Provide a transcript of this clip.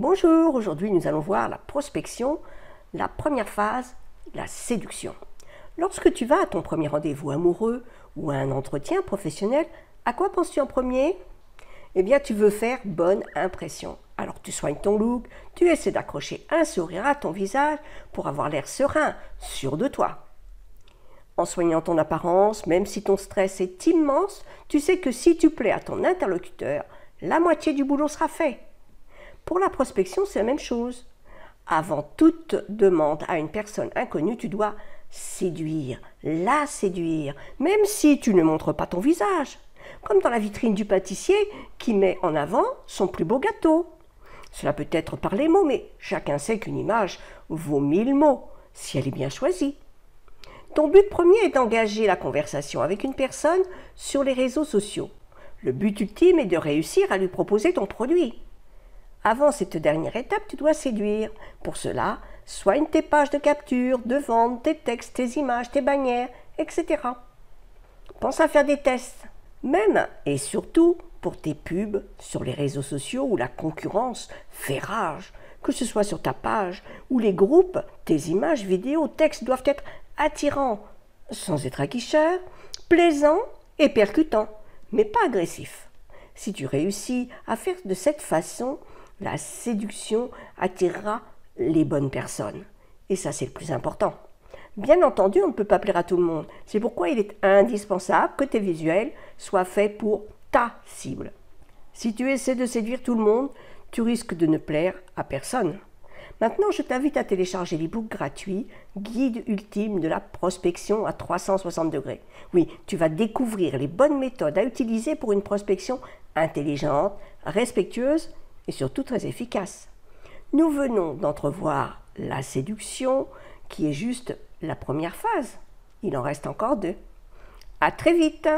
Bonjour, aujourd'hui nous allons voir la prospection, la première phase, la séduction. Lorsque tu vas à ton premier rendez-vous amoureux ou à un entretien professionnel, à quoi penses-tu en premier? Eh bien, tu veux faire bonne impression. Alors tu soignes ton look, tu essaies d'accrocher un sourire à ton visage pour avoir l'air serein, sûr de toi. En soignant ton apparence, même si ton stress est immense, tu sais que si tu plais à ton interlocuteur, la moitié du boulot sera fait. Pour la prospection, c'est la même chose. Avant toute demande à une personne inconnue, tu dois séduire, la séduire, même si tu ne montres pas ton visage. Comme dans la vitrine du pâtissier qui met en avant son plus beau gâteau. Cela peut être par les mots, mais chacun sait qu'une image vaut mille mots, si elle est bien choisie. Ton but premier est d'engager la conversation avec une personne sur les réseaux sociaux. Le but ultime est de réussir à lui proposer ton produit. Avant cette dernière étape, tu dois séduire. Pour cela, soigne tes pages de capture, de vente, tes textes, tes images, tes bannières, etc. Pense à faire des tests. Même et surtout pour tes pubs sur les réseaux sociaux où la concurrence fait rage. Que ce soit sur ta page ou les groupes, tes images, vidéos, textes doivent être attirants, sans être acquicheurs, plaisants et percutants, mais pas agressifs. Si tu réussis à faire de cette façon, la séduction attirera les bonnes personnes. Et ça, c'est le plus important. Bien entendu, on ne peut pas plaire à tout le monde. C'est pourquoi il est indispensable que tes visuels soient faits pour ta cible. Si tu essaies de séduire tout le monde, tu risques de ne plaire à personne. Maintenant, je t'invite à télécharger l'ebook gratuit Guide ultime de la prospection à 360 degrés. Oui, tu vas découvrir les bonnes méthodes à utiliser pour une prospection intelligente, respectueuse surtout très efficace. Nous venons d'entrevoir la séduction, qui est juste la première phase. Il en reste encore deux. À très vite!